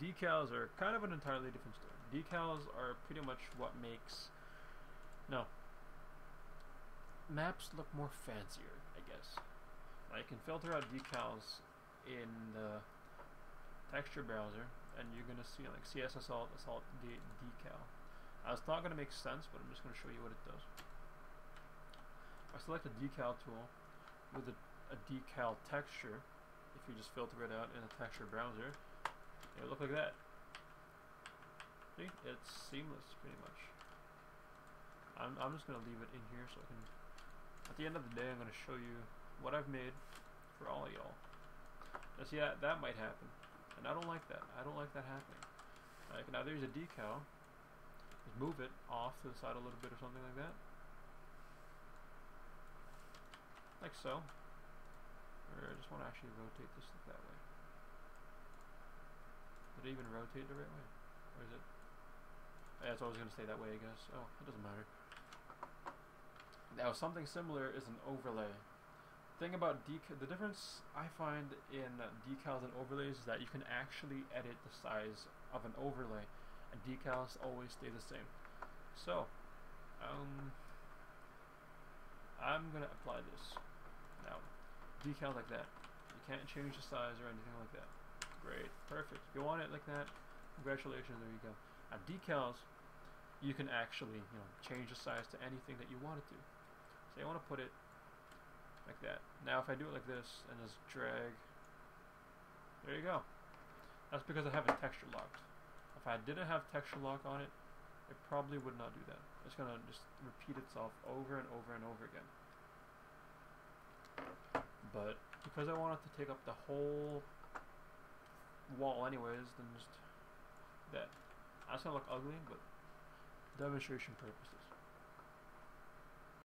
decals are kind of an entirely different story. Decals are pretty much what makes no maps look more fancier, I guess. I can filter out decals in the texture browser, and you're gonna see like CS Assault, Assault de decal. It's not gonna make sense, but I'm just gonna show you what it does. I select a decal tool with a, a decal texture. If you just filter it out in a texture browser, it'll look like that. See, it's seamless pretty much. I'm I'm just gonna leave it in here so I can. At the end of the day, I'm gonna show you what I've made for all of y'all. Now see, that, that might happen. And I don't like that. I don't like that happening. Like, now there's a decal. Just move it off to the side a little bit or something like that. Like so. Or I just want to actually rotate this that way. Did it even rotate the right way? Or is it... Yeah, it's always going to stay that way, I guess. Oh, it doesn't matter. Now, something similar is an overlay thing about decal, the difference I find in decals and overlays is that you can actually edit the size of an overlay, and decals always stay the same. So, um, I'm gonna apply this now. Decal like that. You can't change the size or anything like that. Great, perfect. If you want it like that, congratulations. There you go. Now decals, you can actually you know change the size to anything that you want it to. So you want to put it like that. Now if I do it like this and just drag, there you go. That's because I have it texture locked. If I didn't have texture lock on it, it probably would not do that. It's gonna just repeat itself over and over and over again. But because I want it to take up the whole wall anyways, then just that. That's gonna look ugly, but demonstration purposes.